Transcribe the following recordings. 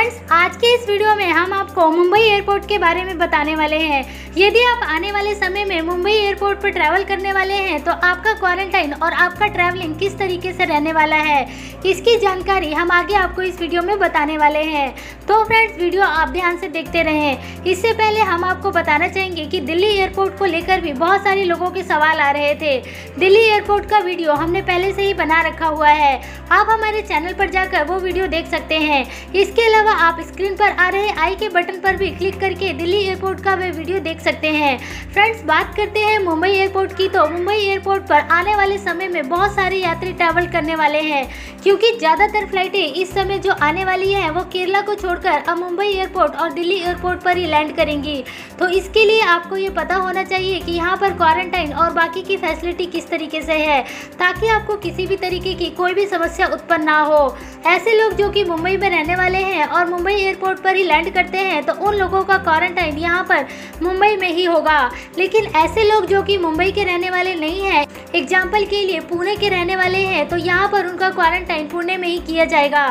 Friends आज के इस वीडियो में हम आपको मुंबई एयरपोर्ट के बारे में बताने वाले हैं। यदि आप आने वाले समय में मुंबई एयरपोर्ट पर ट्रैवल करने वाले हैं तो आपका क्वारंटाइन और आपका ट्रैवलिंग किस तरीके से रहने वाला है, इसकी जानकारी हम आगे आपको इस वीडियो में बताने वाले हैं। तो फ्रेंड्स वीडियो आप ध्यान से देखते रहें। इससे पहले हम आपको बताना चाहेंगे कि दिल्ली एयरपोर्ट को लेकर भी बहुत सारे लोगों के सवाल आ रहे थे। दिल्ली एयरपोर्ट का वीडियो हमने पहले से ही बना रखा हुआ है। आप हमारे चैनल पर जाकर वो वीडियो देख सकते हैं। इसके अलावा आप स्क्रीन पर आ रहे आई के बटन पर भी क्लिक करके दिल्ली एयरपोर्ट का वे वीडियो देख सकते हैं। फ्रेंड्स बात करते हैं मुंबई एयरपोर्ट की। तो मुंबई एयरपोर्ट पर आने वाले समय में बहुत सारे यात्री ट्रैवल करने वाले हैं। क्योंकि ज़्यादातर फ्लाइटें इस समय जो आने वाली है, वो केरला को छोड़कर अब मुंबई एयरपोर्ट और दिल्ली एयरपोर्ट पर ही लैंड करेंगी। तो इसके लिए आपको ये पता होना चाहिए कि यहाँ पर क्वारंटाइन और बाकी की फैसिलिटी किस तरीके से है, ताकि आपको किसी भी तरीके की कोई भी समस्या उत्पन्न ना हो। ऐसे लोग जो कि मुंबई में रहने वाले हैं और मुंबई एयरपोर्ट पर ही लैंड करते हैं तो उन लोगों का क्वारंटाइन यहाँ पर मुंबई में ही होगा। लेकिन ऐसे लोग जो कि मुंबई के रहने वाले नहीं हैं एग्ज़ाम्पल के लिए पुणे के रहने वाले हैं तो यहाँ पर उनका क्वारंटाइन पुणे में ही किया जाएगा।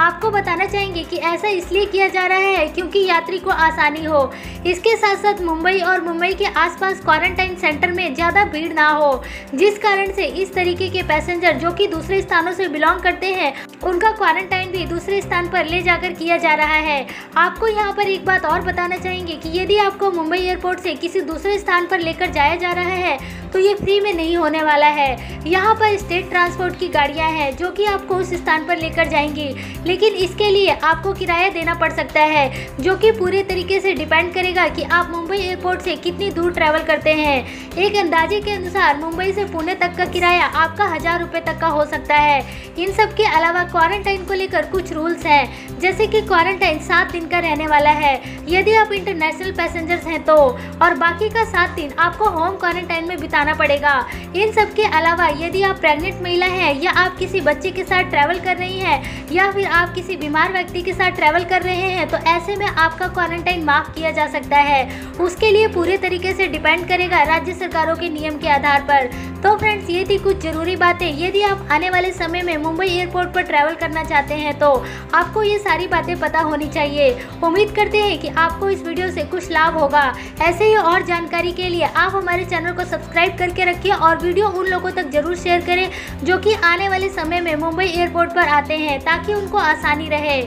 आपको बताना चाहेंगे कि ऐसा इसलिए किया जा रहा है क्योंकि यात्री को आसानी हो। इसके साथ साथ मुंबई और मुंबई के आसपास क्वारंटाइन सेंटर में ज़्यादा भीड़ ना हो, जिस कारण से इस तरीके के पैसेंजर जो कि दूसरे स्थानों से बिलोंग करते हैं, उनका क्वारंटाइन भी दूसरे स्थान पर ले जाकर किया जा रहा है। आपको यहाँ पर एक बात और बताना चाहेंगे कि यदि आपको मुंबई एयरपोर्ट से किसी दूसरे स्थान पर लेकर जाया जा रहा है तो ये फ्री में नहीं होने वाला है। यहाँ पर स्टेट ट्रांसपोर्ट की गाड़ियाँ हैं, जो कि आपको उस स्थान पर लेकर जाएँगी। लेकिन इसके लिए आपको किराया देना पड़ सकता है, जो कि पूरे तरीके से डिपेंड करेगा कि आप मुंबई एयरपोर्ट से कितनी दूर ट्रैवल करते हैं। एक अंदाजे के अनुसार मुंबई से पुणे तक का किराया आपका हज़ार रुपये तक का हो सकता है। इन सब के अलावा क्वारंटाइन को लेकर कुछ रूल्स हैं, जैसे कि क्वारंटाइन सात दिन का रहने वाला है। यदि आप इंटरनेशनल पैसेंजर्स हैं तो और बाकी का सात दिन आपको होम क्वारंटाइन में बिताना पड़ेगा। इन सब के अलावा यदि आप प्रेग्नेंट महिला हैं या आप किसी बच्चे के साथ ट्रैवल कर रही हैं या फिर आप किसी बीमार व्यक्ति के साथ ट्रैवल कर रहे हैं तो ऐसे में आपका क्वारंटाइन माफ़ किया जा सकता है। उसके लिए पूरे तरीके से डिपेंड करेगा राज्य सरकारों के नियम के आधार पर। तो फ्रेंड्स ये थी कुछ ज़रूरी बातें। यदि आप आने वाले समय में मुंबई एयरपोर्ट पर ट्रैवल करना चाहते हैं तो आपको ये सारी बातें पता होनी चाहिए। उम्मीद करते हैं कि आपको इस वीडियो से कुछ लाभ होगा। ऐसे ही और जानकारी के लिए आप हमारे चैनल को सब्सक्राइब करके रखिए और वीडियो उन लोगों तक ज़रूर शेयर करें, जो कि आने वाले समय में मुंबई एयरपोर्ट पर आते हैं, ताकि उनको आसानी रहे।